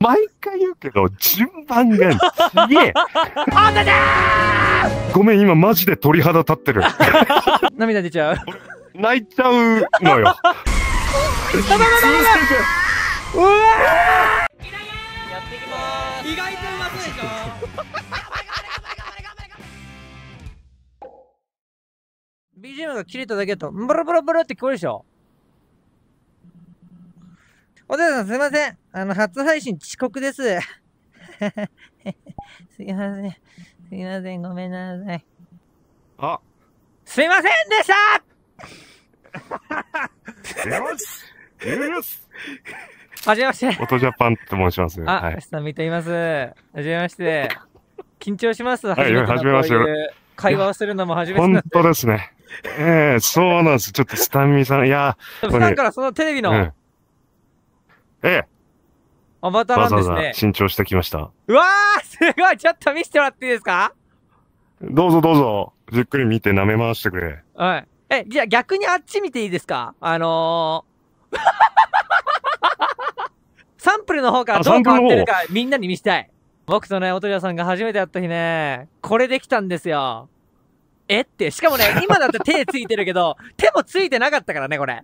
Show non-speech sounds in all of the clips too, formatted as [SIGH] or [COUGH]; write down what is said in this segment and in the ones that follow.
毎回言うけど、順番がちげえ。ごめん、今マジで鳥肌立ってる。涙出ちゃう。泣いちゃうのよ。うわやっていきます。意外とうまそうでしょ BGM が切れただけだと、ブルブルブルって聞こえるでしょお父さんすいません。あの、初配信遅刻です。[LAUGHS] すいません。すいません。ごめんなさい。あ、すいませんでしたよしよしはじめまして。オトジャパンって申します。あ、はい。さん見ています。はじめまして。緊張します。い初めてのはじめまして会話をするのも初めて本当ですね。ええそうなんです。ちょっとスタミさん、いや、で。普段からそのテレビのうん。ええ、アバターわざわなんですね。ざ新調してきました。うわーすごいちょっと見せてもらっていいですか？どうぞどうぞ、じっくり見て舐め回してくれ。はい。え、じゃあ逆にあっち見ていいですか？あのー、[LAUGHS] サンプルの方からあどう変わってるサかみんなに見せたい。僕とね、音屋さんが初めて会った日ね、これできたんですよ。えって、しかもね、[LAUGHS] 今だって手ついてるけど、手もついてなかったからね、これ。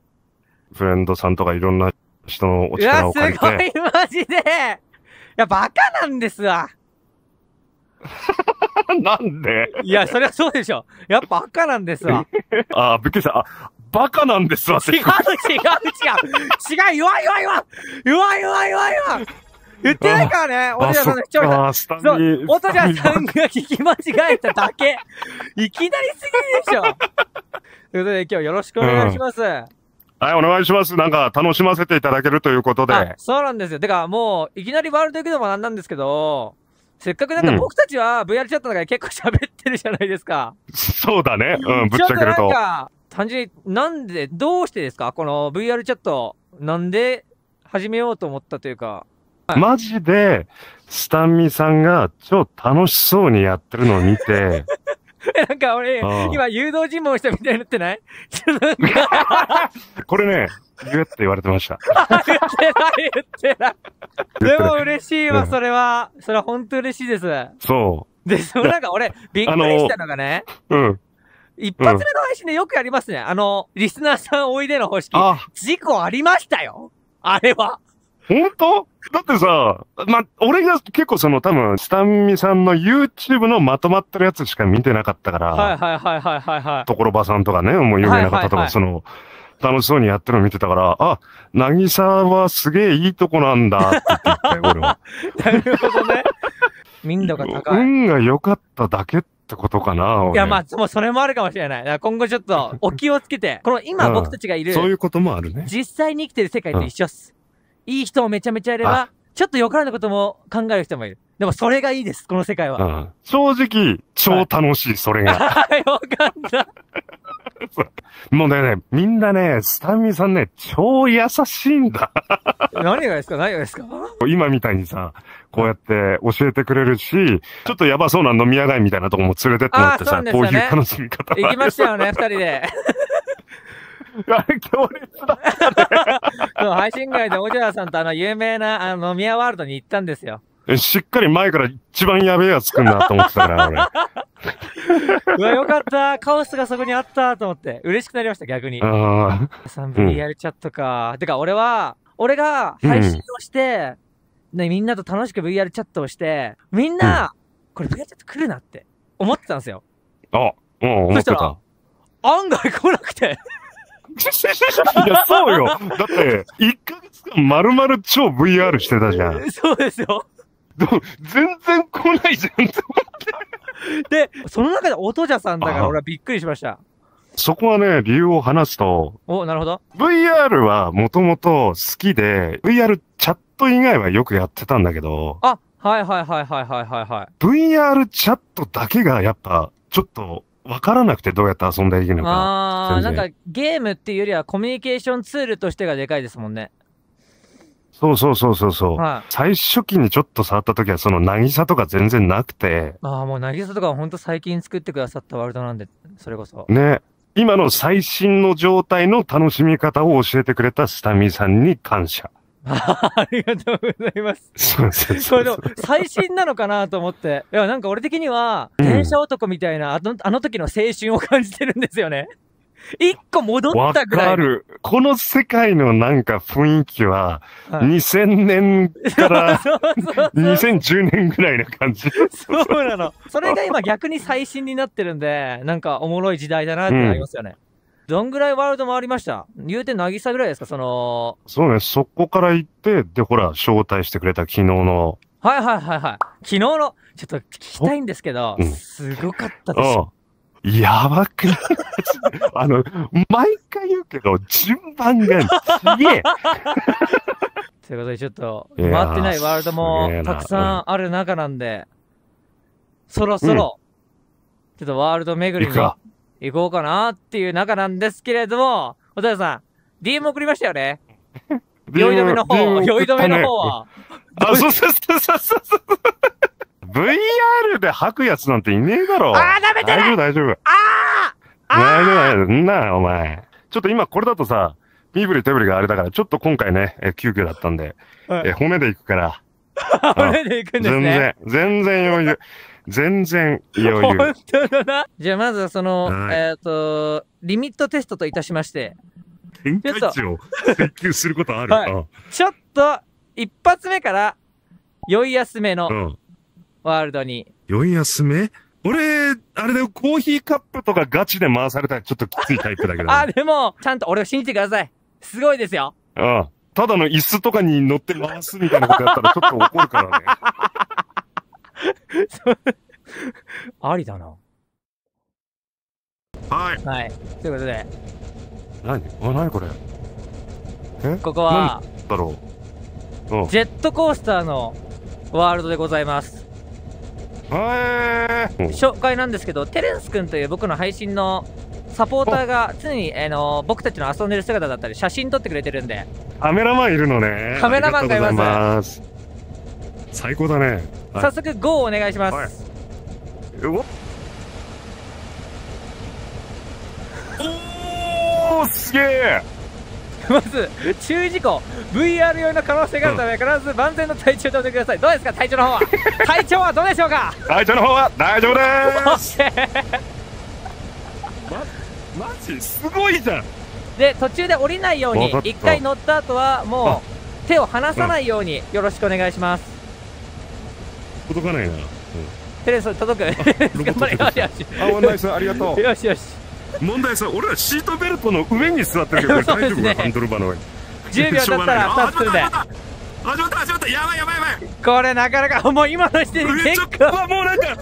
フレンドさんとかいろんな人のおうわ、力をすごい借りて。、マジで。いや、バカなんですわ。[LAUGHS] なんで？いや、そりゃそうでしょ。やっぱバカなんですわ。[LAUGHS] あ、びっくりした。あ、バカなんですわ違う違う違う違う言わん言わん言わん言わん言ってないからね、音あ、屋そっさんの視聴者。そうミ、音屋スタミさんが聞き間違えただけ。いきなりすぎるでしょ。ということで今日よろしくお願いします。はい、お願いします。なんか、楽しませていただけるということあで。そうなんですよ。てかもう、いきなりワールド行くのもなんなんですけど、せっかくなんか？僕たちは VR チャットの中で結構喋ってるじゃないですか。そうだね。うん、ぶっちちょっとなん。か、単純に、なんで、どうしてですか？この VR チャット、なんで始めようと思ったというか。マジで、スタンミさんが超楽しそうにやってるのを見て、え [LAUGHS] なんか俺今誘導尋問したみたいになってない？[LAUGHS] [LAUGHS] これね、言えって言われてました。言ってない言ってない。でも嬉しいわ、うんそれは。それは本当嬉しいです。そで、そのなんか俺、びっくりしたのがね、う。うん。一発目の配信でよくやりますね。あの、リスナーさんおいでの方式。あ、事故ありましたよ。あれは。本当？だってさ、ま、俺が結構その多分、スタンミさんの YouTube のまとまってるやつしか見てなかったから、はいはいはいはいはいはい。ところばさんとかね、もう有名な方とか、はいはいはいその、楽しそうにやってるの見てたから、あ、なぎさはすげえいいとこなんだって言って言って、俺は。[LAUGHS] なるほどね。民度が高い。運が良かっただけってことかな、俺いや、まあ、もうそれもあるかもしれない。今後ちょっとお気をつけて、この今僕たちがいる、そういうこともあるね。実際に生きてる世界と一緒っす。いい人もめちゃめちゃいればあ、ちょっとよからぬことも考える人もいる。でもそれがいいです、この世界は。うん、正直、超楽しい、それが。[LAUGHS] よかった。[LAUGHS] もうね、みんなね、スタミさんね、超優しいんだ。何がですか？何がですか？今みたいにさ、こうやって教えてくれるし、ちょっとやばそうな飲み屋街みたいなとこも連れてってもらってさ、あーそうこういう楽しみ方行きましたよね、二人で。あれ、強烈だ。そう配信外でおじゃさんとあの有名なあの飲み屋ワールドに行ったんですよ。えしっかり前から一番やべえやつ来んなと思ってたから、俺。うわ、よかった。カオスがそこにあったと思って。嬉しくなりました、逆に。あさん VR チャットか。てか、俺は、俺が配信をして、ね、みんなと楽しく VR チャットをして、みんな、これ VR チャット来るなって思ってたんですよ。あ、あ、うん、思ってそしたらた。案外来なくて。いや、そうよ。だって、1ヶ月間丸々超 VR してたじゃん。[LAUGHS] そうですよ。全然来ないじゃん。で、その中で音じゃさんだからあ俺はびっくりしました。そこはね、理由を話すと、お、なるほど。VR はもともと好きで、VR チャット以外はよくやってたんだけど、あ、はいはいはいはいはいはいはい。VR チャットだけがやっぱ、ちょっとわからなくてどうやって遊んでいいのか。あー、なんかゲームっていうよりはコミュニケーションツールとしてがでかいですもんね。そうそうそうそうそう。はい。最初期にちょっと触った時はその渚とか全然なくて、ああ、もう、なぎさとかはほんと最近作ってくださったワールドなんで、それこそ。ね。今の最新の状態の楽しみ方を教えてくれたスタミさんに感謝。[LAUGHS] ありがとうございます。そうそうそそうれでも、最新なのかなと思って。いや、なんか俺的には、うん電車男みたいな、あの、あの時の青春を感じてるんですよね。[LAUGHS] 一個戻っわたぐらい。かる。この世界のなんか雰囲気は、はい2000年から [LAUGHS] そうそうそう。2010年ぐらいな感じ。そうなの。それが今逆に最新になってるんで、なんかおもろい時代だなってなりますよね。どんぐらいワールド回りました？言うて渚ぐらいですか？その、そうね、そこから行って、で、ほら、招待してくれた昨日の、はいはいはいはい。昨日の、ちょっと聞きたいんですけどうん、すごかったです。やばくない？[LAUGHS] あの、毎回言うけど、順番がすげえ。ということでちょっと、回ってないワールドもたくさんある中なんで、そろそろ、ちょっとワールド巡りに行こうかなっていう中なんですけれども、おたさん、DM 送りましたよね？酔い止めの方、酔い止めの方は。あ、そうそうそうそうそう。VR で吐くやつなんていねえだろ。あーダメだ大丈夫大丈夫。ああ大丈夫大丈夫。んな、お前。ちょっと今これだとさ、身振り手振りがあれだから、ちょっと今回ね、え急遽だったんで、はいえ骨で行くから、あこれで行くんです全ね。然、全然余裕。全然余裕。本当だな。じゃあまずはその、はいえっ、と、リミットテストといたしまして、展開値を請求することある？はいちょっと、一発目から、酔い休めのうん。うん。ワールドに。酔い休め？俺、あれだよ、コーヒーカップとかガチで回されたらちょっときついタイプだけど。[LAUGHS] あ、でも、ちゃんと俺を信じてください。すごいですよ。うん。ただの椅子とかに乗って回すみたいなことやったらちょっと怒るからね。[LAUGHS] [LAUGHS] ありだな。はい。はい。ということで、何？あ、何これ？え？ここは、だろう？うん。ジェットコースターのワールドでございます。紹介なんですけど、テレンス君という僕の配信のサポーターが常に、あの僕たちの遊んでる姿だったり写真撮ってくれてるんで、カメラマンいるのね。カメラマンがいます最高だね。はい。早速 GO お願いします。はい。えおおーすげえ。[LAUGHS] まず、注意事項、VR 用の可能性があるため、必ず万全の体調でおいてください。どうですか、体調の方は？[LAUGHS] 体調はどうでしょうか？隊長の方は大丈夫です。ッケーマジすごいじゃん。で、途中で降りないようにわかっ、た一回乗った後は、もう、手を離さないように、よろしくお願いします。届かないな。テレンス、届くあ、ワンナイス、ありがとし。よしよし。う。問題さ、俺らシートベルトの上に座ってるけど、これ大丈夫そうですねハンドルバーの上に。10秒経ったら2つで。始まった始まった始まったやばいやばいやばいこれなかなか、もう今の時点で結構、とうわもうなんか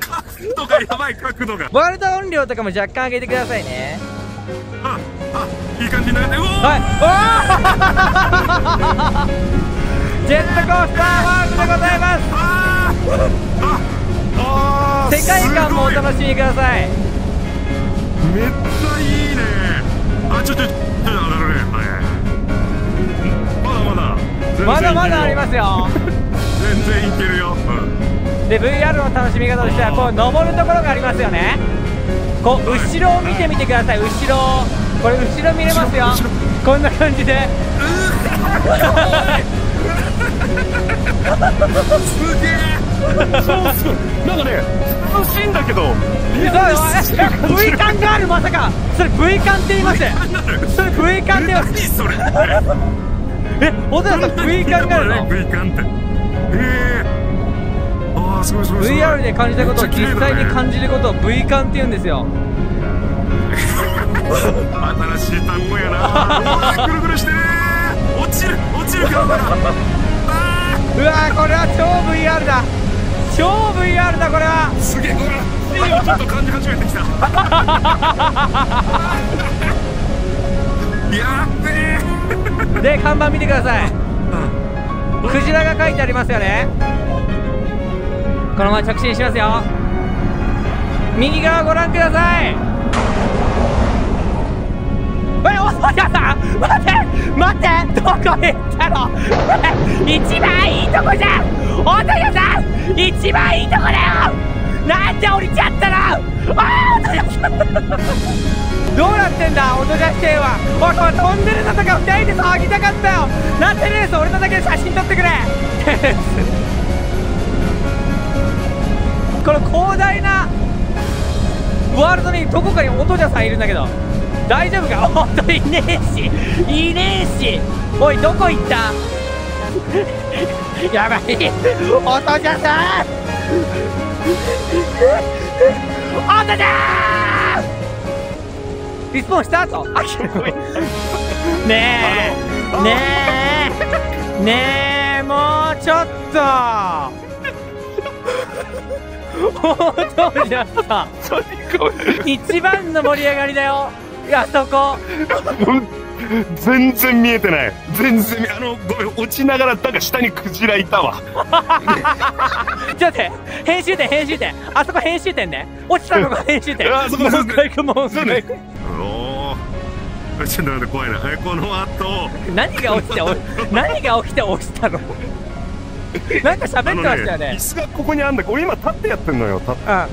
角度がやばい角度がワールド音量とかも若干上げてくださいね。ああいい感じになってうおーはい。おー [LAUGHS] ジェットコースターワールドでございます。あ世界観もお楽しみください。めっちゃいいね。あちょちょちょちょあのねはいはいまだ。まだまだまだありいますよ。全然いけるよ。うん。で VR の楽しみ方としてはこう登るところがありますよね。こう後ろを見てみてください。後ろ。これ後ろ見れますよ。こんな感じで。[LAUGHS] すげえなんかね涼しいんだけどいや V 感があるまさかそれ V 感って言いますそれ V 感って言います。何それ？え小田さん V 感があるの？V 感って。へえああすごいすごいすごい。VR で感じたことを実際に感じることを V 感って言うんですよ。[LAUGHS] 新しい単語やな。ぐるぐるしてね。落ちる落ちるから。だ [LAUGHS] あうわーこれは超 VR だ超 VR だこれは。ーすげえほら。いいよちょっと感じ始めてきた。[LAUGHS] やっべえ。で看板見てください。クジラが書いてありますよね。このまま直進しますよ。右側ご覧くださいやさん待って待ってどこへ行ったの？一番いいとこじゃん。おとやさん一番いいとこだよ。なんで降りちゃったの？ああ音じゃどうなってんだ音じゃしては。おいおい飛んでるのとか二人で騒ぎたかったよ。なテレース俺のだけで写真撮ってくれ。[LAUGHS] この広大なワールドにどこかに音じゃさんいるんだけど。大丈夫か？音いねえし。いねえし。おいどこ行った？[LAUGHS] やばい。音じゃさん音じゃー。リスポーンした後あきねえ。ねえ。ねえもうちょっと。音じゃさ一番の盛り上がりだよいやそこ全然見えてない。全然見、あの、ごめん、落ちながら、なんか下にクジラいたわ。[LAUGHS] ちょっと待って編集点編集点あそこ編集点ね落ちたのが編集点 [LAUGHS] あそこもう一回行くもう一そうね。おお。ちょっと待って、怖いな。はい、この後。何が起きてお何が起きて落ちたの？なんか喋ってましたよね椅子がここにあんだ。俺今立ってやってんのよ。立っうんうん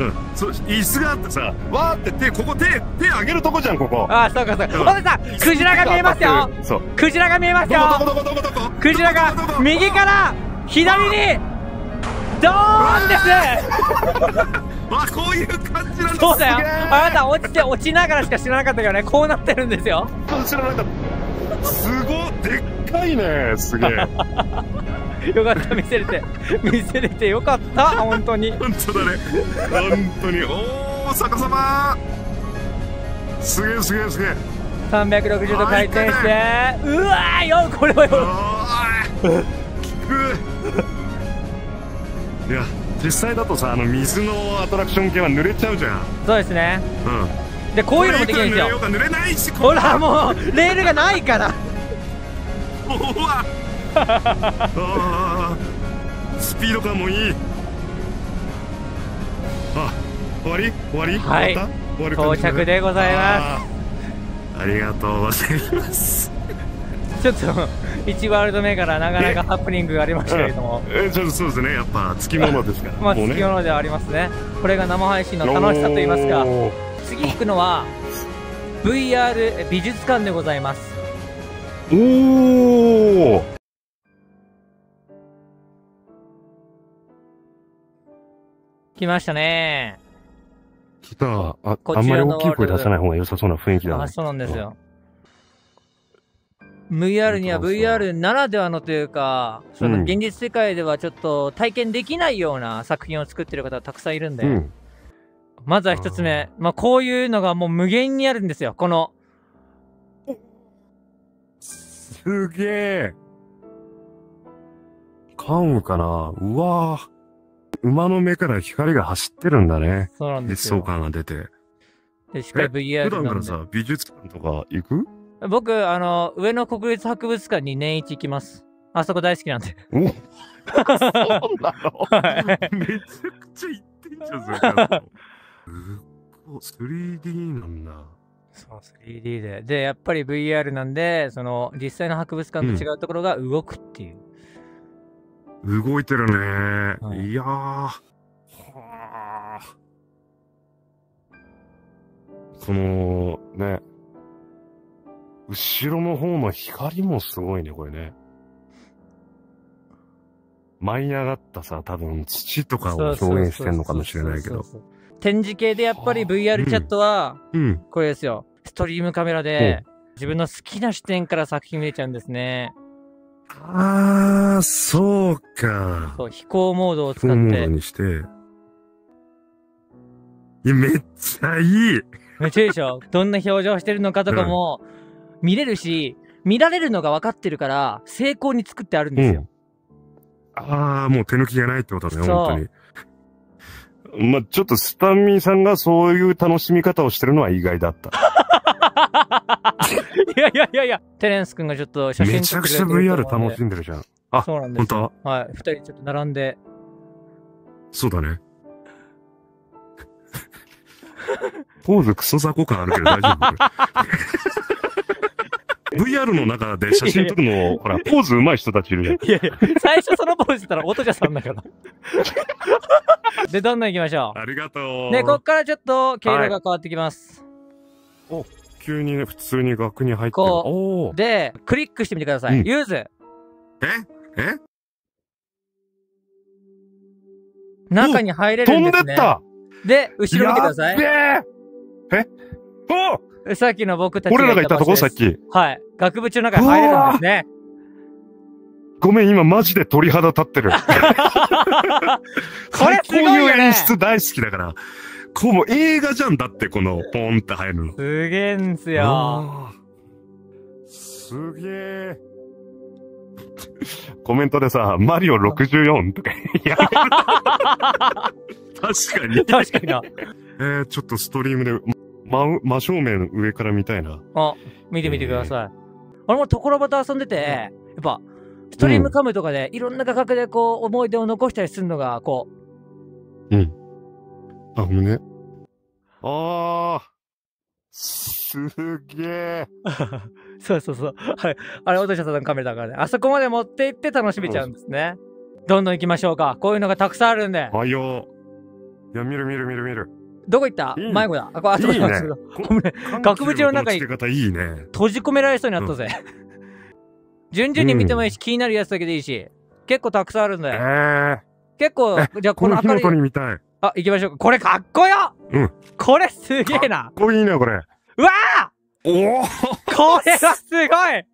うん。そう、椅子があってさ、わーって手、ここ手、手上げるとこじゃん、ここ。ああそうかそうかうん小手さんクジラが見えますよそう。クジラが見えますどよこどこどこどこどこ？クジラが右から左にドーンです [LAUGHS] あ、こういう感じなんだそうだよあなた落ちて落ちながらしか知らなかったけどねこうなってるんですよ知らなかった。すごい、でっかいね。すげえ。[LAUGHS] [LAUGHS] よかった見せれて [LAUGHS] 見せれてよかった本当に本当だね。本当に。おー、逆さますげえすげえすげえ。360度回転してうわーよこれはよあー効く。いや、実際だとさ、あの水のアトラクション系は濡れちゃうじゃん。そうですねうん。でこういうのもできるんですよ濡れないし、ほらもうレールがないからうわあースピード感もいいあ終わり？終わり、はい。到着でございます。すありがとうございます。ちょっと1ワールド目からなかなかハプニングがありましたけれども。[LAUGHS] えちょっとそうですね。やっぱつきものですから。[LAUGHS] まあもう好き物ではありますね。これが生配信の楽しさと言いますか。次行くのは VR 美術館でございます。おー来ましたね。来たあこあんまり大きい声出さない方が良さそうな雰囲気だねあそうなんですよ。VR には VR ならではのというか、そのうん。現実世界ではちょっと体験できないような作品を作ってる方がたくさんいるんで、うん。まずは一つ目、まあこういうのがもう無限にあるんですよ。この、すげえ。関羽かな。うわぁ。馬の目から光が走ってるんだね。そうなんですよ。感が出て。で、しっかり VR 普段。からさ、美術館とか行く？僕、あの、上野国立博物館に年一行きます。あそこ大好きなんで。おそうなの？はいめちゃくちゃ行ってんじゃん、それ。すっごい 3D なんだ。そう、3D で。で、やっぱり VR なんで、その、実際の博物館と違うところが動くっていう。動いてるね。はいい、やー。はあ。この、ね。後ろの方の光もすごいね、これね。舞い上がったさ、多分土とかを表現してんのかもしれないけど。展示系でやっぱり VR チャットは、うん。これですよ。ストリームカメラで、自分の好きな視点から作品見れちゃうんですね。あー、そうか。そう、飛行モードを使っフルモードて。にして。いや、めっちゃいい。めっちゃいいでしょ？どんな表情してるのかとかも見れるし、見られるのが分かってるから、成功に作ってあるんですよ。あー、もう手抜きがないってことね、そう本当に。まあ、ちょっとスタンミーさんがそういう楽しみ方をしてるのは意外だった。[LAUGHS] いやいやいやいや、テレンス君がちょっと写真めちゃくちゃ VR 楽しんんでるじゃん。あそうなんですよ。本当？はい。二人ちょっと並んで。そうだね。ポーズクソ雑魚感あるけど大丈夫？こ VR の中で写真撮るの、ほら、ポーズ上手い人たちいるじゃん。いやいや、最初そのポーズしたら音じゃさんだから。で、どんどん行きましょありがとう。う。ね、こっからちょっと経路が変わってきます。急にね、普通に額に入ってる。こうで、クリックしてみてください。うんユーズ。え？え？中に入れる飛んんでね。ですったで、後ろ見てください。やっべえ？えさっきの僕たおち俺らがいたとこ？さっき。はい。学部中の中に入れるんですね。ごめん、今マジで鳥肌立ってる。[LAUGHS] これすごいこういう演出大好きだから。こうもう映画じゃんだって、この、ポンって入るの。すげえんすよ。すげえ。[LAUGHS] コメントでさ、マリオ64とか、いや、確かに。確かにな。えー、ちょっとストリームで、真、真正面上から見たいな。あ、見てみてください。俺もところばと遊んでて、やっぱ、ストリームカムとかでいろんな画角でこう思い出を残したりするのが、こあ、ごめんね。あー。すげえ。う、[LAUGHS] そうそうそう。はい。あれ、落としちゃったのカメラだからね。あそこまで持って行って楽しめちゃうんですね。どんどん行きましょうか。こういうのがたくさんあるんで。あよいや、見る見る見る見る。どこ行った？いい迷子だ。あ、これ、あそこだ。いいねあそこだごめん額縁の中に。閉じ込められそうになったぜ。順々に見てもいいし、気になるやつだけでいいし。結構たくさんあるんえだよ。ー。結構え、じゃあここの明かり、鳥見たい。あ、行きましょうか。これかっこようんこれすげえなかっこいいね、これ。うわおおーこれはすごい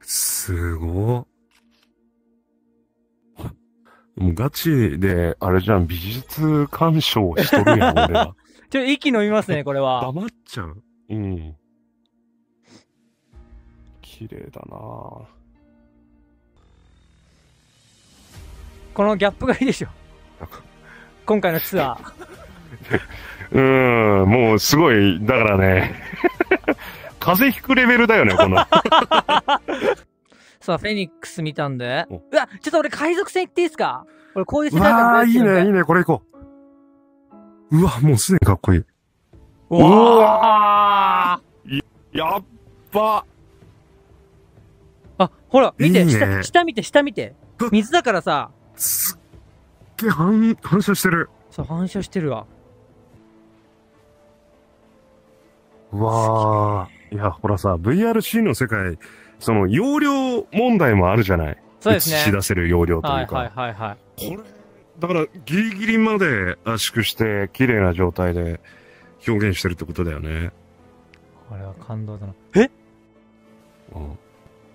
すごい。もうガチで、あれじゃん、美術鑑賞しとるやん、俺ら。[LAUGHS] ちょっと息飲みますね、これは。黙っちゃう。うん。綺麗だなぁ。このギャップがいいでしょ。今回のツアー。うーん、もうすごい、だからね、風邪ひくレベルだよね、この。[LAUGHS] さあ、フェニックス見たんで。おうわ、ちょっと俺海賊船行っていいですか？俺こういう世う界観わー、いいね、いいね、これ行こう。うわ、もうすでにかっこいい。うわやっば。あ、ほら、見て、いいね下、下見て、下見て。水だからさ、すっげえ反、反射してる。そう、反射してるわ。うわあ。いや、ほらさ、VRC の世界、その、容量問題もあるじゃないそうですね。映し出せる容量とはいいうか。はいはいはい。これ、だから、ギリギリまで圧縮して、綺麗な状態で表現してるってことだよね。これは感動だな。え？うん。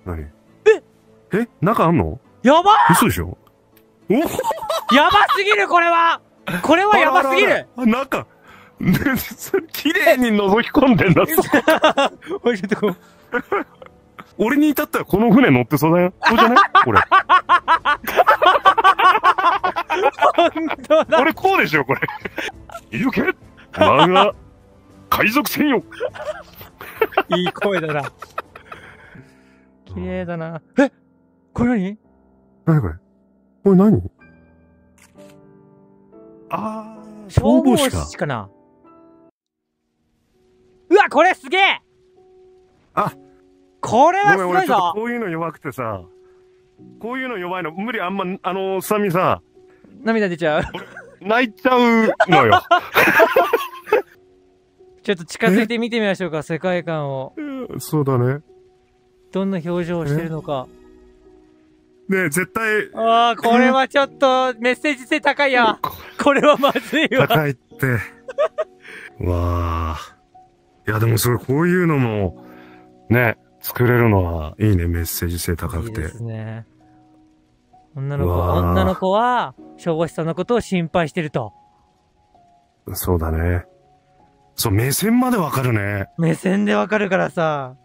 何？え？え？中あんの？やば嘘でしょ？お [LAUGHS] やばすぎるこれはこれはやばすぎるあ中、ねそれ綺麗に覗き込んでんだ。俺に至ったらこの船乗ってそうだよ。そうじゃない？これ。俺こうでしょ、これ。行け我が海賊船よ。いい声だな。綺麗だな。えこれ何？何これ？これ何？あー、消防士か。かなうわ、これすげえあこれはすごいぞこういうの弱くてさ、こういうの弱いの、無理、あんま、あの、サミさ、涙出ちゃう。泣いちゃうのよ。[LAUGHS] ちょっと近づいて見てみましょうか、世界観を。そうだね。どんな表情をしてるのか。ね絶対、ああ、これはちょっとメッセージ性高いや。これはまずいわ。高いって。[LAUGHS] わあ。いや、でもすごい、こういうのも、ね、作れるのはいいね、メッセージ性高くていいで。すね。女の子、女の子は、消防士さんのことを心配してると。そうだね。そう、目線までわかるね。目線でわかるからさ。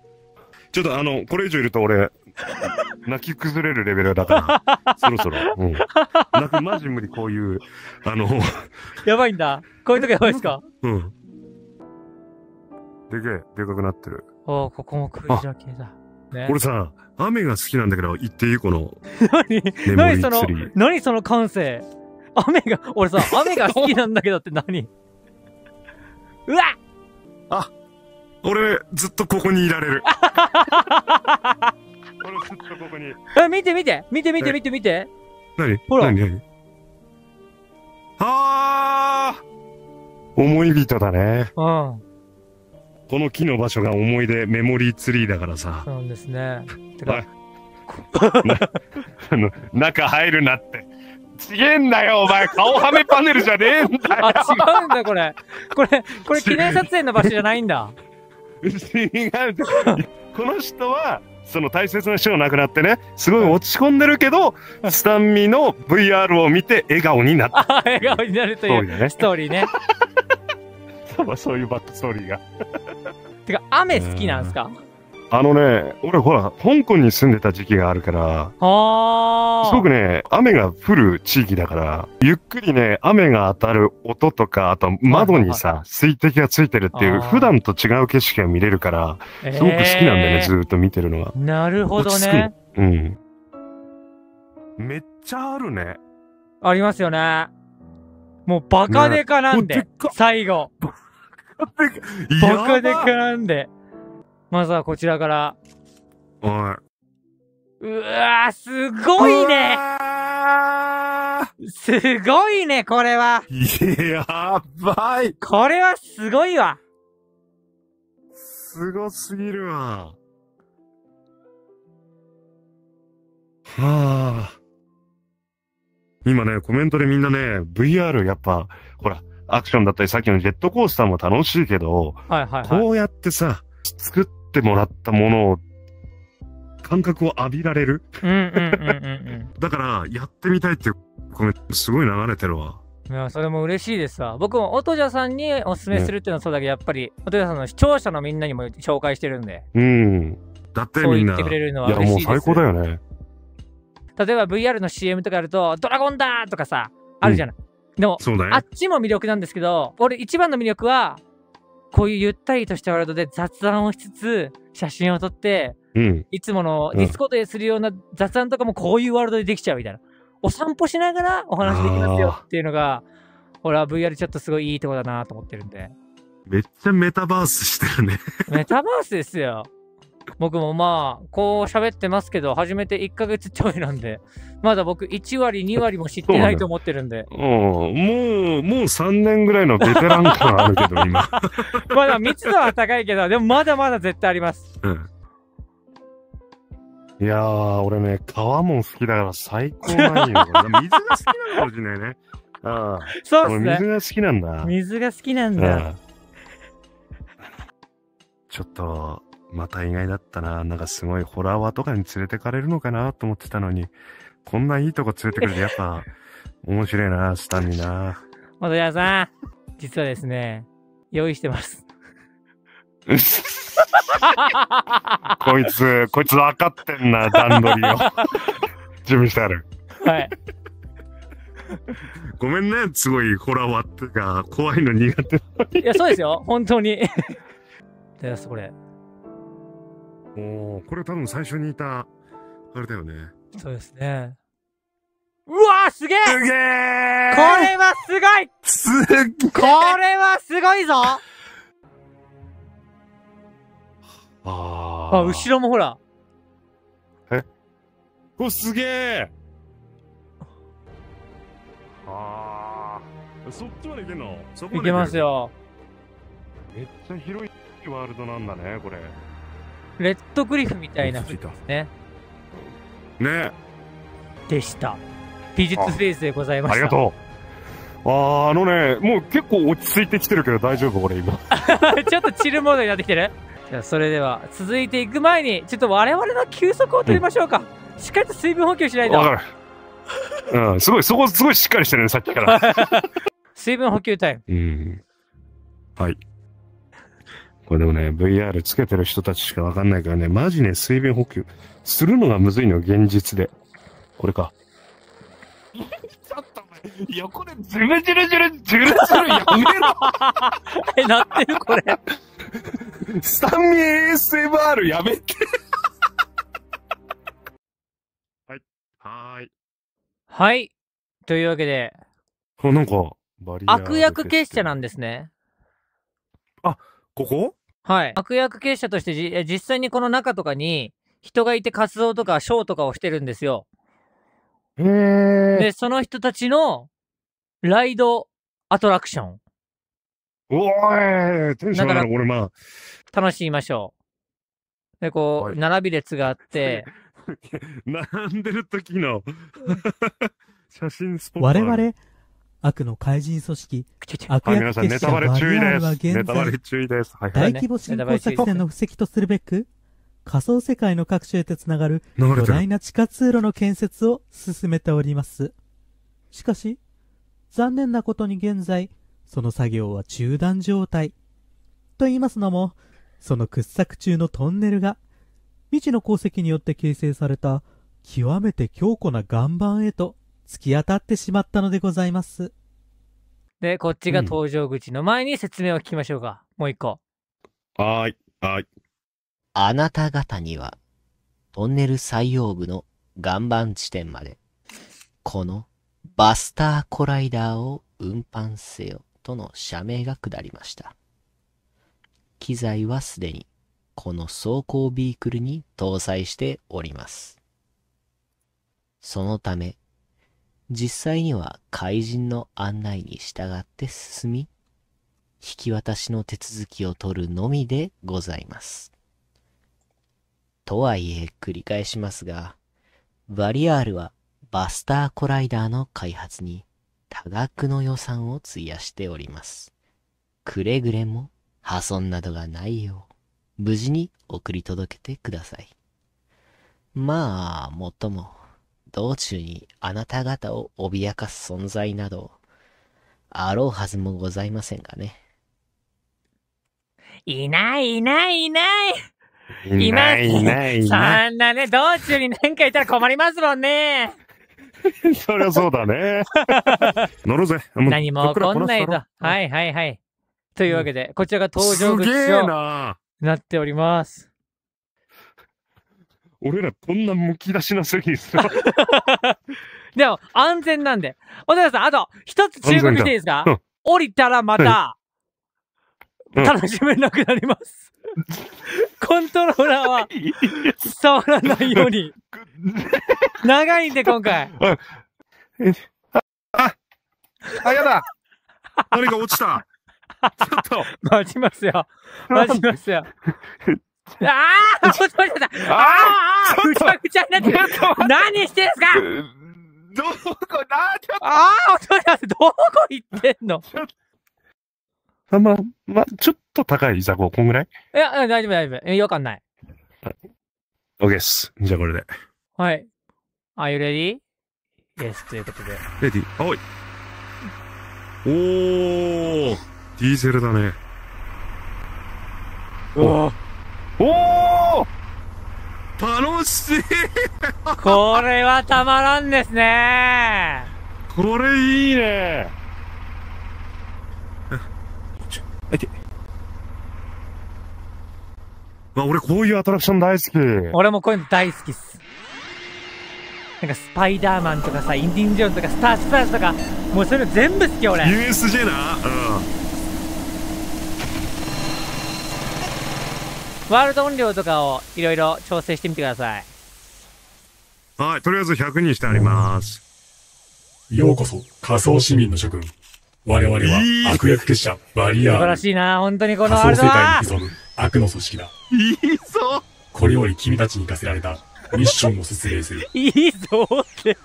ちょっとあの、これ以上いると俺、[LAUGHS] 泣き崩れるレベルだから、[LAUGHS] そろそろ。うん。泣く、マジ無理、こういう、あの、やばいんだ。こういうとこやばいですか？うん。でけえ、でかくなってる。おおここもクージャ系だ。ね。俺さ、雨が好きなんだけど、言っていいこの、何？何その何その感性？雨が、俺さ、[LAUGHS] 雨が好きなんだけどって何？うわ俺、ずっとここにいられる。俺、ずっとここに。え、見て見て見て見てえ見て見て何？ほら何？何？あー思い人だね。うん。この木の場所が思い出、メモリーツリーだからさ。そうなんですね。[LAUGHS] てはいか、[LAUGHS] あの、中入るなって。ちげえんだよ、お前。顔はめパネルじゃねえんだあ、よ。違うんだ、これ。これ、これ記念撮影の場所じゃないんだ。[LAUGHS] 違う。この人は、その大切な人が亡くなってね、すごい落ち込んでるけど、スタンミの VR を見て笑顔になったあ、[LAUGHS] 笑顔になるというストーリーだねストーリーね。[LAUGHS] そうそういうバックストーリーが。[LAUGHS] てか、雨好きなんすか？あのね、俺ほら、香港に住んでた時期があるから、あー。すごくね、雨が降る地域だから、ゆっくりね、雨が当たる音とか、あと窓にさ、水滴がついてるっていう、普段と違う景色が見れるから、すごく好きなんだよね、えーずーっと見てるのが。なるほど落ち着くね。うん。めっちゃあるね。ありますよね。もうバカデカなんでね最後。バカデカなんで。まずはこちらから。おい。うわー、すごいねすごいね、これは。やばいこれはすごいわ。すごすぎるわ。はあ。今ね、コメントでみんなね、VR やっぱ、ほら、アクションだったりさっきのジェットコースターも楽しいけど、はいはいはい。こうやってさ、作ってもらったものを、感覚を浴びられるうんうんうんうん [LAUGHS] だから、やってみたいっていうコメントすごい流れてるわ。うん。いや、それも嬉しいですわ。僕も音じゃさんにおすすめするっていうのはそうだけど、やっぱり、音じゃさんの視聴者のみんなにも紹介してるんで、うん。だってみんな。そう言ってくれるのはいや、嬉しいです。もう最高だよね。例えば VR の CM とかあると、ドラゴンだーとかさ、あるじゃない。でも、そうだねあっ。ちも魅力なんですけど、俺一番の魅力は、こういうゆったりとしたワールドで雑談をしつつ、写真を撮って、うん。いつものうんディスコでするような雑談とかもこういうワールドでできちゃうみたいな。お散歩しながらお話できますよっていうのが、俺は VR ちょっとすごいいいとこだなと思ってるんで。めっちゃメタバースしてるね。[LAUGHS] メタバースですよ。僕もまあ、こう喋ってますけど、初めて1ヶ月ちょいなんで、まだ僕1割、2割も知ってないと思ってるんで、うん。もう、もう3年ぐらいのベテラン感あるけど、[LAUGHS] 今。まだ密度は高いけど、でもまだまだ絶対あります。うん。いやー、俺ね、川も好きだから最高なんよ。[LAUGHS] 水が好きなのかもしれないね。ああ。そうっすね。俺水が好きなんだ。水が好きなんうだ。ん。ちょっと、また意外だったな。なんかすごいホラーワとかに連れてかれるのかなと思ってたのに、こんないいとこ連れてくれてやっぱ、面白いな、スタンにな。元谷さん、実はですね、用意してます。こいつ、こいつ分かってんな、段取りを。準備してある。はい。ごめんね、すごいホラーワってか、怖いの苦手。いや、そうですよ。本当に。で、これ。おーこれ多分最初にいた、あれだよね。そうですね。うわーすげえすげーこれはすごいすっげーこれはすごいぞああ、後ろもほら。お、すげえああ。そっちまで行けんの？そこまでいけますよ。よ。めっちゃ広いワールドなんだね、これ。レッドクリフみたいなね。ねでした。美術フェイスでございました。ありがとう。ああ、あのね、もう結構落ち着いてきてるけど大丈夫？俺今。[LAUGHS] ちょっとチルモードになってきてる？じゃあ、それでは、続いていく前に、ちょっと我々の休息を取りましょうか。しっかりと水分補給しないと。わかる。うん、すごい、そこすごいしっかりしてるね、さっきから。[LAUGHS] 水分補給タイム。うん。はい。これでもね、VR つけてる人たちしかわかんないからね、マジね、水分補給するのがむずいの、現実で。これか。ちょっとお前、横でジュルジュルジュル、ジュルジュルやめろえ、なってるこれ。スタンミ ASMR やめてはい。はーい。はい。というわけで、あ、なんか、バリア悪役結社なんんですね。ここ？はい。悪役結社として実際にこの中とかに人がいて活動とかショーとかをしてるんですよ。へえ。で、その人たちのライドアトラクション、おーいテンション上がる。俺まあ、楽しみましょう。で、こう、はい並び列があって、[LAUGHS] 並んでる時の [LAUGHS] 写真スポット。我々、悪の怪人組織、悪役結社バタバレ注意リアールはです。ネ現在タバレ、注意です。はい、大はい。規模侵攻作戦の布石とするべく、仮想世界の各所へとつながる。巨大な地下通路の建設を進めております。しかし、残念なことに現在、その作業は中断状態。と言いますのも、その掘削中のトンネルが、未知の鉱石によって形成された極めて強固な岩盤へと突き当たってしまったのでございます。で、こっちが搭乗口の前に説明を聞きましょうか。もう一個。はーい。はーい。あなた方には、トンネル最葉部の岩盤地点まで、このバスターコライダーを運搬せよとの社名が下りました。機材はすでにこの走行ビークルに搭載しております。そのため、実際には怪人の案内に従って進み、引き渡しの手続きを取るのみでございます。とはいえ繰り返しますが、バリアールはバスターコライダーの開発に多額の予算を費やしております。くれぐれも破損などがないよう、無事に送り届けてください。まあ、もっとも、道中にあなた方を脅かす存在など、あろうはずもございませんがね。いないいないいないいないいないいそない。んなね、道中に何かいたら困りますもんね。[LAUGHS] そりゃそうだね。[LAUGHS] 乗るぜ。もう何も起こんないと。こっからはいはいはい。というわけで、こちらがこなす搭乗口すげえとな。なっております。俺らこんなむき出しなすぎする。[LAUGHS] でも、安全なんで。小田さん、あと、一つ注目していいですか？うん降りたらまた、うん楽しめなくなります。[LAUGHS] コントローラーは触らないように。[LAUGHS] 長いんで、今回。あ、やだ何か落ちたちょっと待ちますよ。待ちますよ。ああちょっと待ってください。あああぐちゃぐちゃになってる。何してんすか？どこなちょっああちょっと待って、どこ行ってんの？とまあ、まあ、ちょっと高い、じゃあこう、こんぐらい？いや、大丈夫大丈夫。え違和感ない。?OK です。じゃあこれで。はい。Are you ready? Yes, ということで。レディー、おい。おー、ディーゼルだね。おおー楽しいこれはたまらんですねこれいいねちょ、あいて。まあ、俺こういうアトラクション大好き。俺もこういうの大好きっす。なんかスパイダーマンとかさ、インディン・ジョーンズとかスター・スターズとか、もうそういうの全部好き俺。USJ なワールド音量とかをいろいろ調整してみてください。うん。はい、とりあえず100にしてあります。ようこそ、仮想市民の諸君。我々は悪役結社バリア素晴ール。らしいな、本当にこの仮想世界ワールドはに潜む悪の組織だ。いいぞこれより君たちに課せられたミッションを説明する。いいぞって。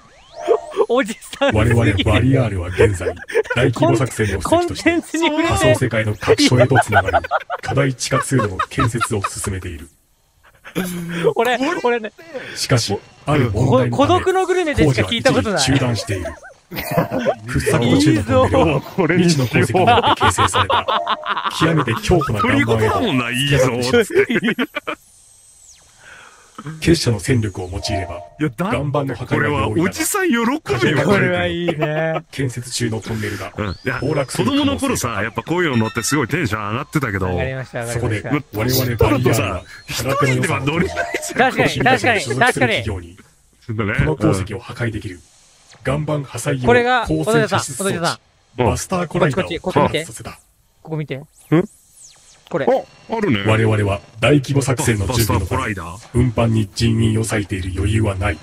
おじさん我々バリアールは現在、大規模作戦の布石として、仮て想世界の各所へとつながる課題地下通路の建設を進めている。俺、俺ね、しかし、ある問こ題孤独、のグルメでしか聞いたことない。中断している。掘削途中のトンネルは、未知の鉱石によって形成された、極めて強固な岩盤へといいぞつって。[LAUGHS] 結社の戦力を用いれば、いや、だ岩盤の破これは壊が容易だおじさん喜ぶよ、これはいいね。建設中のトンネルが崩落す子る可能性が供の頃さ、やっぱこういうの乗ってすごいテンション上がってたけど、そこで。我々バリアールは一人では乗れないじゃん。確かに、確かに、確か所属するにこの鉱石を破壊できる岩盤破砕用これが、光小田さん、小田さん置、バスターコライダーをこっちこっちこっち見て開発させた。ここ見て。これ。あ、あるね。我々は大規模作戦の準備のためライダー。運搬に人員を割いている余裕はない。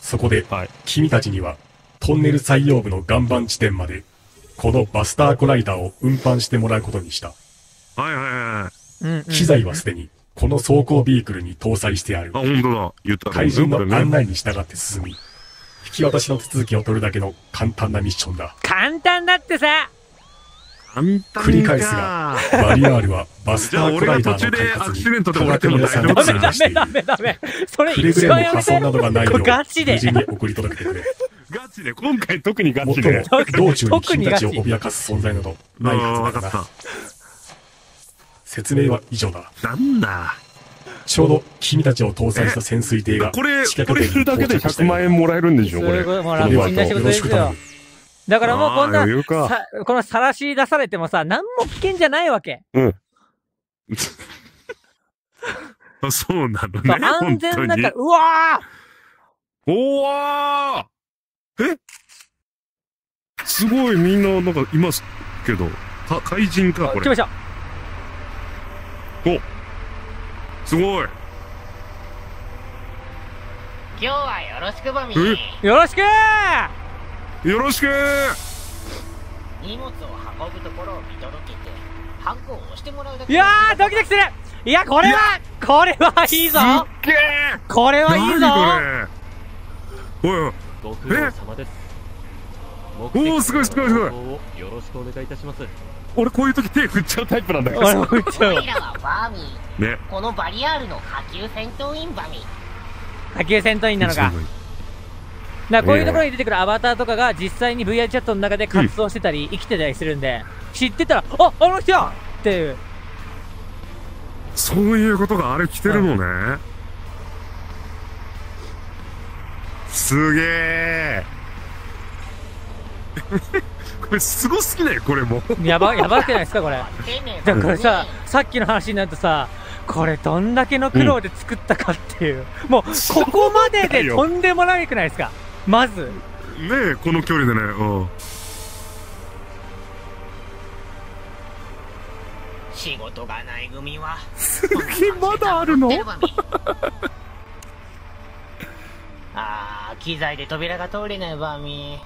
そこで、はい。君たちには、トンネル最陽部の岩盤地点まで、このバスターコライダーを運搬してもらうことにした。はいはいはい。うん、うん。機材はすでに、この走行ビークルに搭載してあるあ、。本当だ。言った怪人の案内に従って進み、引き渡しの手続きを取るだけの簡単なミッションだ。簡単だってさ繰り返すが、バリアールはバスターコライダーの開発に大丈夫ダだメダメダメダメ。それくれぐ一れも破損。などがないよう、これガチで無事に送り届けてくれ。ガチで、今回特にガもっともチで。、道中に君たちを脅かす存在などあないはずだが説明は以上だ。た。なんだ。ちょうど君たちを搭載した潜水艇がこれ、これするだけで100万円もらえるんでしょ、これ。これはよろしく頼む。。だからもうこんなこの晒し出されてもさ、何も危険じゃないわけ。あ [LAUGHS] そうなのね。安全だかうわ当におわーえ？すごいみんな、なんかいますけど。か、怪人か、これ。ー来ました。すごい。今日はよろしくバミえ？よろしくよろしく。荷物を運ぶところを見届けてハンコを押してもらうだけ。いやー、ドキドキする。いや、これは、これはいいぞ。すっげえこれはいいぞ。おいおい、ご苦労様です。おーすごいすごいすごい。よろしくお願いいたします。俺こういう時手振っちゃうタイプなんだけど。俺さ。も言っちゃう。バーミー。ね。このバリアールの下級戦闘員バミ下級戦闘員なのか。だこういうところに出てくるアバターとかが実際に VR チャットの中で活動してたり、生きてたりするんで、知ってたら、あ、あの人やっていう。そういうことがあれ着てるのね。すげえ。[LAUGHS] これすごすぎない？これも。やば、やばくないですか、これ。だからこれさ、さっきの話になるとさ、これどんだけの苦労で作ったかっていう。もう、ここまででとんでもないくないですかまず。ねえ、この距離でね。うん。仕事がない組はすげえ、まだあるの？[LAUGHS] あー機材で扉が通れないバミ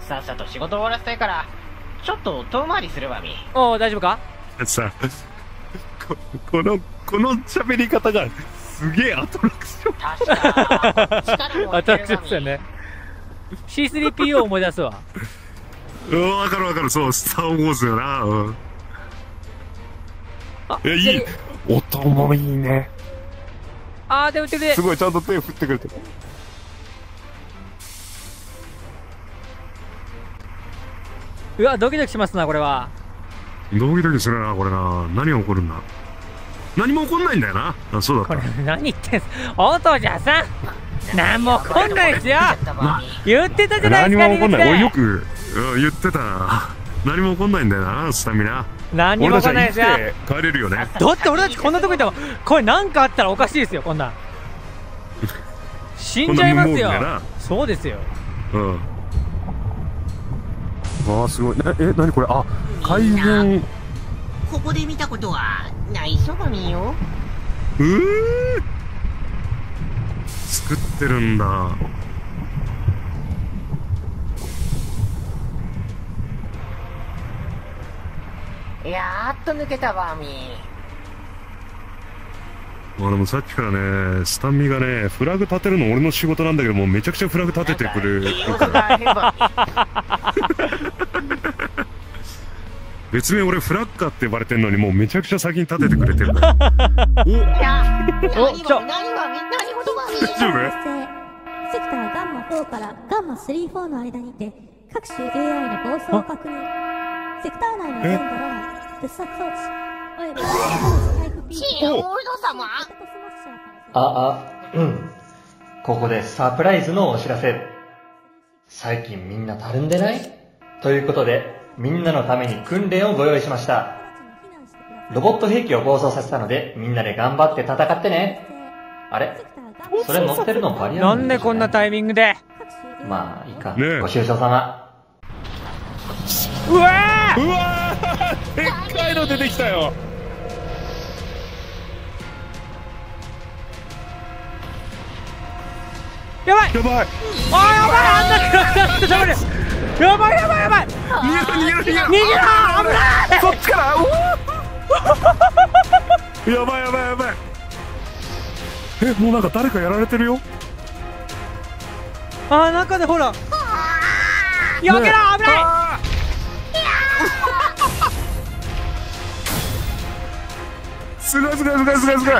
さっさと仕事終わらせたいからちょっと遠回りするバミおう大丈夫か？さ、[LAUGHS] ここの、この喋り方がすげえアトラクション。確か力もアトラクションですよね。C3PO を思い出すわ。うん、わかるわかる。そう、スター・ウォーズよな。うん。あ、いや、いい。音もいいね。あー、でもてるすごい、ちゃんと手振ってくれてる。うわ、ドキドキしますな、これは。ドキドキするな、これな。何が起こるんだ何も起こんないんだよな。あ、そうだこれった。、何言ってんす音じゃさんなんも起こんないですよ言ってたじゃないですか、何も起こんない。俺よく。言ってたな。何も起こんないんだよな、スタミナ。何も起こんないですよ。帰れるよね。だって俺たちこんなとこいたら、これなんかあったらおかしいですよ、こんなん。死んじゃいますよ。そうですよ。うん。ああ、すごい。なえ、なにこれ？あ、怪人。ここで見たことはないそばみようー作ってるんだ。やーっと抜けたバミまあでもさっきからね、スタミがね、フラグ立てるの俺の仕事なんだけども、めちゃくちゃフラグ立ててくれる別名俺フラッカーって呼ばれてんのにもうめちゃくちゃ先に立ててくれてるから。[LAUGHS] おお大丈夫セクターガンマ4からガンマ34の間にて各種 AI の暴走を確認。セクター内の全ドローン掘削装置およびシールゴールド様あ、あ、うん。ここでサプライズのお知らせ。最近みんなたるんでない？ということで、みんなのために訓練をご用意しました。ロボット兵器を暴走させたので、みんなで頑張って戦ってね。あれ？それ乗ってるのバリアなんでこんなタイミングで？まあ、いいか。ね、ご愁傷様。うわうわでっかいの出てきたよ。やばい！やばい。あやばい！あんなになったやばいやばいやばい。逃げろ逃げろ逃げろ。逃げろ危ない。そっちから。おおやばいやばいやばい。えもうなんか誰かやられてるよ？あー中でほら。避けろ危ない。すごいすごいすごいすごいすごい。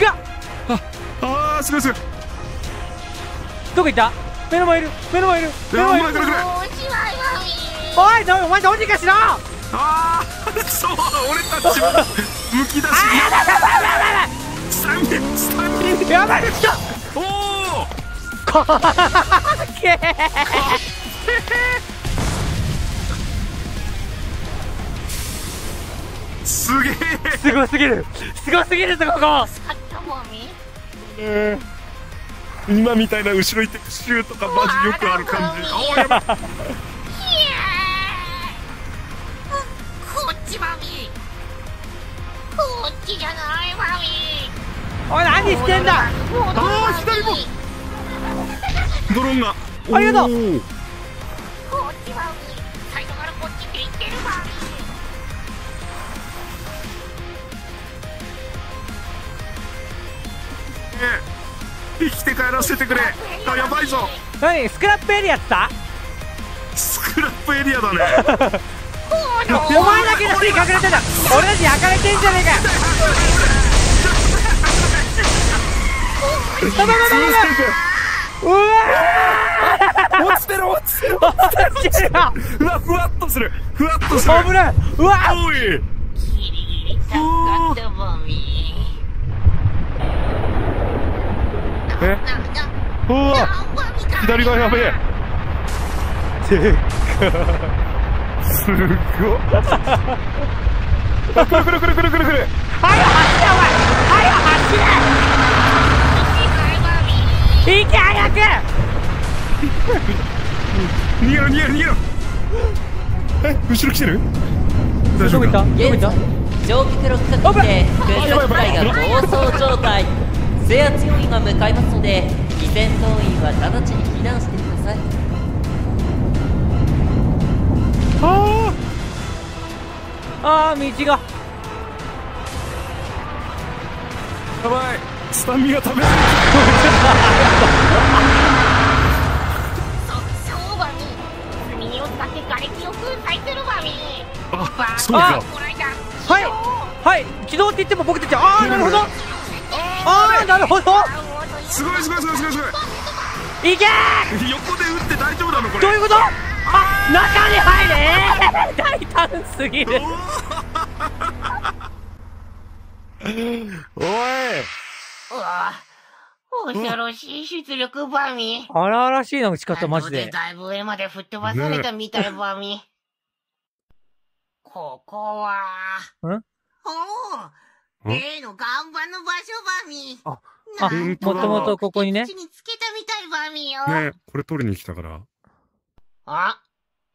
がああすごいすごい。どこ行った？目の前いる目の前いる目の前いる。おいどうお前どうにかしろ。ああそう俺たちはむき出し。下見下見やばい来たおおけー。すげえすごすぎる。すごすぎるぞここ今みたいな後ろ行ってシューとかマジよくある感じ。おーやばいこっちマミこっちじゃないマミおい何してんだ？ああ左も。ドローンが。ありがとう生きて帰らせてくれ。あやばいぞ。何スクラップエリアってさスクラップエリアだね。[LAUGHS] お前だけのに隠れてんだ。俺たち焼かれてんじゃねえか。うわ落ちてる落ちてるー落ちてる。よ [LAUGHS] うわふわっとする。ふわっとする。危ない。うわおい。ギリギリ助かったマミえ？うわ。左がやべえ。てか。すっごっ。[LAUGHS] あくるくるくるくる。くるくる早く走れお前早く走れ行け早く逃げろ逃げろ逃げろえ後ろ来てる大丈夫かどこ行ったどこ行った乗客6角で空撮機体が暴走状態制圧要員が向かいますので偽戦闘員は直ちに避難してください。ああー道が。ーやばい。スタミナ食べあバそうはい。はい。起動って言っても僕たちああなるほどああなるほど。すごいすごいすごいすごいすごい。けい横で撃って大丈夫なのこれ。どういうこと？あ中に入れ [LAUGHS] 大胆すぎる。お [LAUGHS] い。うわ恐ろしい出力バミ荒々しいの打ち方マジ後でだいぶ上まで吹っ飛ばされたみたいバミここは。ん？おおん例の岩盤の場所バミああなんかもともとここにね。口につけたみたいバミよ、ねこれ取りに来たから。あ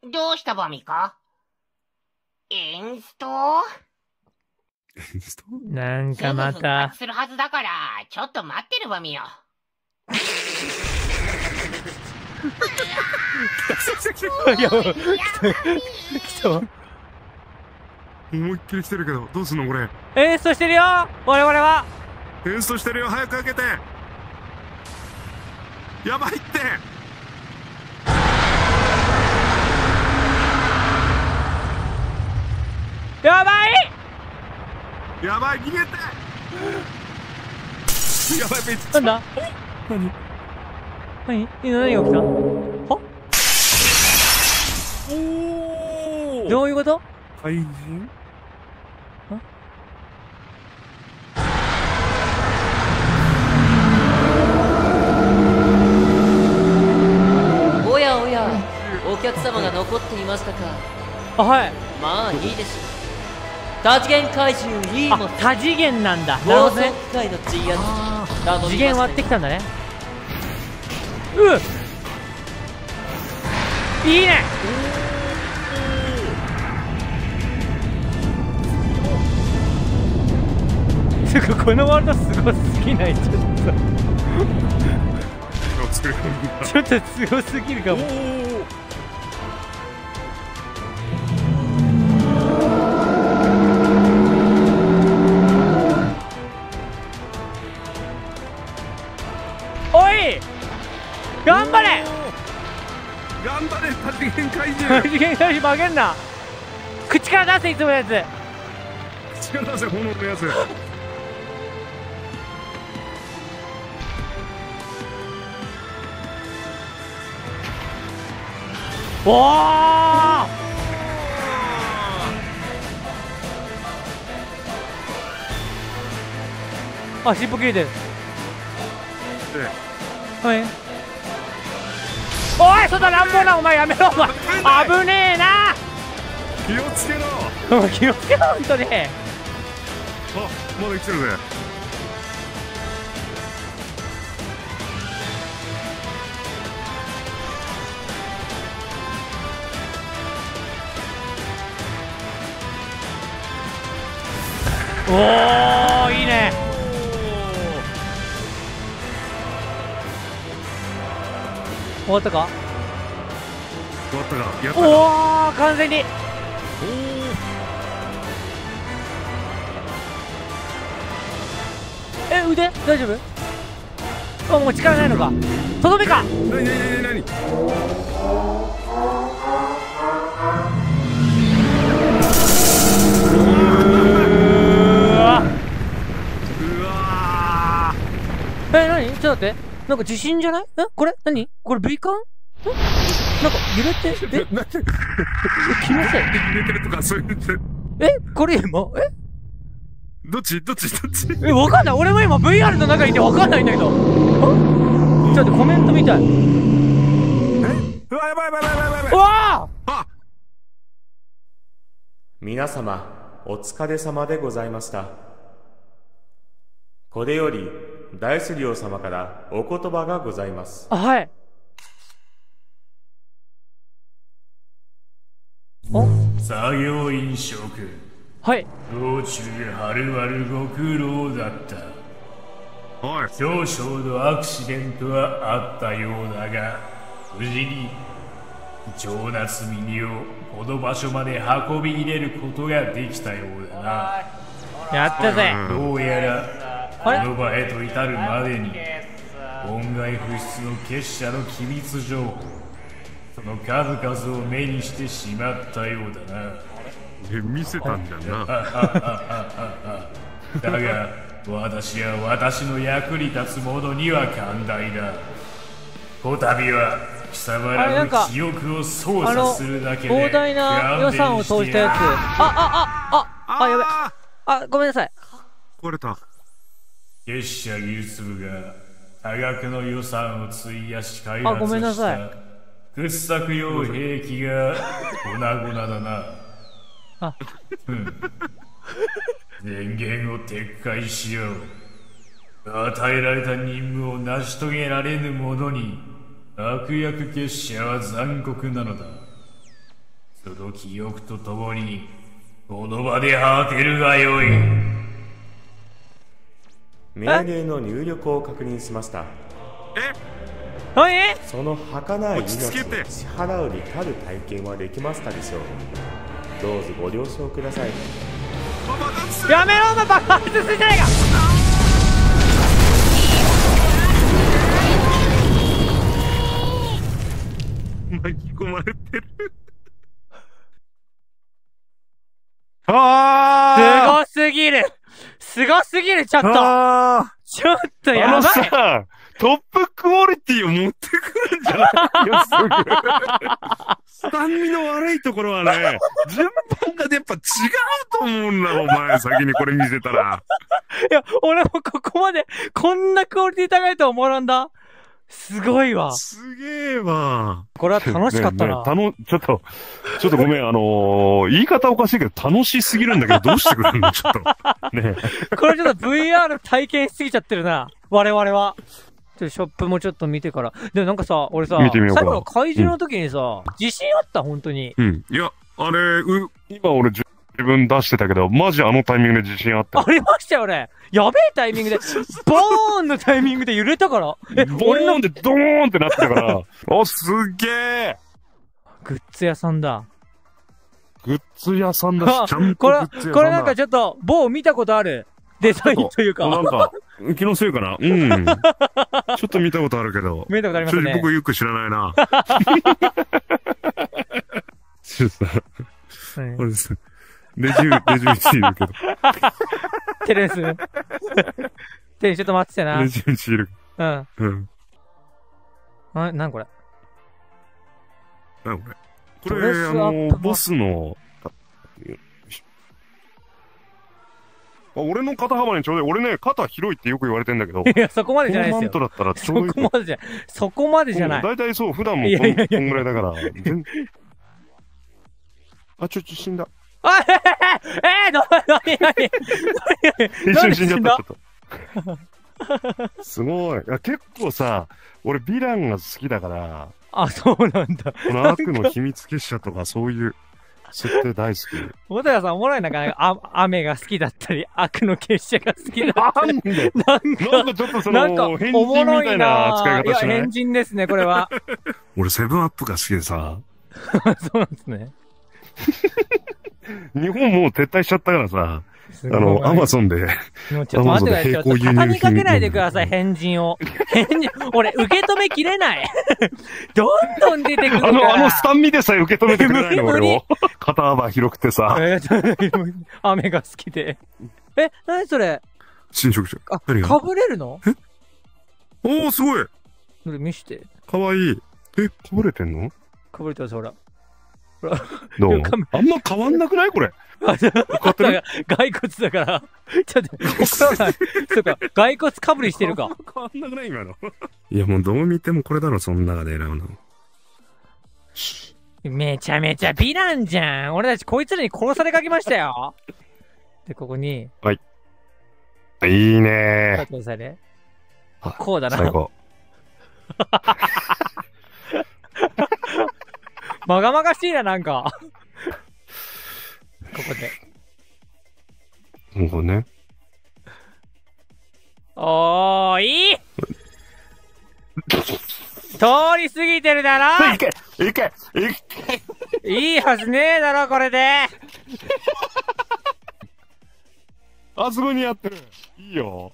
どうしたバミか？エンスト？なんかますぐ復た活するはずだから、ちょっと待ってるバミよ。い [LAUGHS] や来たわ思いっきり来てるけどどうすんのこれ？演奏してるよ。我々は。演奏してるよ。早く開けて。やばいって。やばい。やばい逃げて。やばいめっちゃ。なんだ？何？何？今何が起きた？は？おおどういうこと？怪人おやおやお客様が残っていましたか？あはい。まあいいでしょう多次元怪獣イーモあ多次元なんだ。なる暴ほどね。の G 圧頼みました次元割ってきたんだね。うっ。いいね。てかこのワールドすごすぎない？ちょっと。ちょっと強すぎるかも。次獣元怪獣負けんな口から出せいつものやつ力出せ炎のやつおおあ尻尾切れてるはいおいそんな乱暴なお前やめろお前。危ねえな。気をつけろ。気をつけろほんとに。あまだ生きてるぜおお終わったか？終わったか？やったか？おお完全に。え腕？大丈夫？あもう力ないのか。とどめか。なになになになにちょっと待って。なんか地震じゃない？えこれ？何？これ V 感え？なんか揺れて？[LAUGHS] えーなんで気のせい？揺れてるとかそういうの。ってえ？これ今？え？どっち？どっち？どっち？え、わかんない。俺も今 VR の中にいてわかんないんだけど。あちょっと待ってコメントみたい。うわやばいやばいやばいやばい。やばいうわあ！皆様、お疲れ様でございました。これより、大スリオ様からお言葉がございます。あ、はい。作業員諸君はい。道中はるばるご苦労だった。おい。少々のアクシデントはあったようだが無事に貴重な積み荷をこの場所まで運び入れることができたようだな。やったぜ。どうやらこの場へと至るまでに本外不出の結社の機密情報その数々を目にしてしまったようだな。え見せたんだよなだが私は私の役に立つ者には寛大だ。こたびは貴様らの記憶を操作するだけで膨大な予算を投じたやつ。あ、あ、あ、あ、あ、やべ。あ、ごめんなさい。壊れた。結社技術部が多額の予算を費やし開あごめんな発しさい。た掘削用兵器が粉々だな。あ。うん。電源を撤回しよう。与えられた任務を成し遂げられぬ者に悪役結社は残酷なのだ。その記憶とともにこの場で果てるがよい。命令の入力を確認しました。はい？その儚い命を支払うに足る体験はできましたでしょう。どうぞご了承ください。やめろお前爆発するじゃないか！巻き込まれてる。あすごすぎる。すごすぎるちょっと。あちょっとやばい。さ、トップクオリティを持ってくるんじゃないよ、すぐ。スタンミの悪いところはね、[LAUGHS] 順番がやっぱ違うと思うんだ、お前。先にこれ見せたら。いや、俺もここまで、こんなクオリティ高いとは思わんだ。すごいわ。すげえわ。これは楽しかったな。ねねちょっと、ちょっとごめん、あのー言い方おかしいけど、楽しすぎるんだけど、どうしてくれるの？ちょっと。ねこれちょっと VR 体験しすぎちゃってるな。我々は。ショップもちょっと見てから。でもなんかさ、俺さ、見てみようか最後の怪獣の時にさ、自信あった、本当に。うん。いや、あれ、う、今俺10自分出してたけど、マジあのタイミングで自信あった。ありましたよね。やべえタイミングで、[LAUGHS] ボーンのタイミングで揺れたから。え、ボーンってドーンってなってたから、[LAUGHS] あ、すっげえグッズ屋さんだ。グッズ屋さんだし、ちゃんとこれグッズ屋さん、だ。これなんかちょっと、某見たことあるデザインというか。なんか、気のせいかな？うん。ちょっと見たことあるけど。見たことありますね僕よく知らないな。ちょっとさ、うんこれです。レジュ、レジュうちいるけど。テレンス。テレンちょっと待っててな。レジュうちいる。うん。うん。あ、なんこれ？なこれ？これ、あの、ボスの、俺の肩幅にちょうどいい。俺ね、肩広いってよく言われてんだけど。[LAUGHS] いや、そこまでじゃないですよ。このマントだったらちそょうどいい。こまでじゃ、そこまでじゃない。だいたいそう、普段もこんいやいやいやこんぐらいだから。全あ、ちょ、ちょ、死んだ。あ、[LAUGHS] ええええな、なになに一瞬死んじゃった、ちょっと。すごい。いや結構さ、俺、ヴィランが好きだから、あ、そうなんだ。この悪の秘密結社とかそういう設定大好き。小田さんおもろいな、なんか、あ雨が好きだったり、悪の結社が好きだったり。なんで？なんか、なんかちょっとその変人おもろみたいな扱い方いや、しない？変人ですね、これは。[LAUGHS] 俺、セブンアップが好きでさ、[LAUGHS] そうなんですね。日本もう撤退しちゃったからさ、あの、アマゾンで、もうちょっと待ってください。ちょっとアマゾンで並行輸入畳みかけないでください、変人を。変人、俺、受け止めきれない。[LAUGHS] どんどん出てくる。あの、あのスタンミでさえ受け止めてくれないの、俺を。肩幅広くてさ、[LAUGHS] えー雨が好きで。え、なにそれ？侵食者。あ、かぶれるの？おー、すごいそれ見して。かわいい。え、かぶれてんの？かぶれてます、ほら。どう？あんま変わんなくない？これ。[LAUGHS] あ、だから、骸骨だから。[LAUGHS] ちょっと、そうだそうか、骸骨かぶりしてるか。変わんなくない？今の。いや、もうどう見てもこれだろ、その中で選ぶの。[LAUGHS] めちゃめちゃ美男じゃん。俺たちこいつらに殺されかけましたよ。で、ここに、はい。いい待ねってくださいね。こうだな。最高。まがまがしいな、なんか。[LAUGHS] ここで。これね。おー、いい通り過ぎてるだろいけいけいけいいはずねえだろ、これであそこにやってる。いいよ。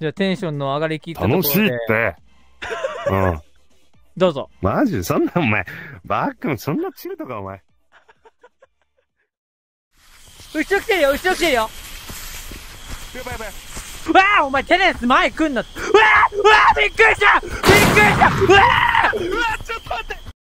じゃあテンションの上がりきったところで。楽しいって。うん。どうぞ。マジ？そんなお前、バックもそんなチルとかお前。後ろ来てるよ、後ろ来てるよ。やばいやばい。うわあお前テレンス前来んな。うわあうわあびっくりしたびっくりしたうわあうわちょっと待って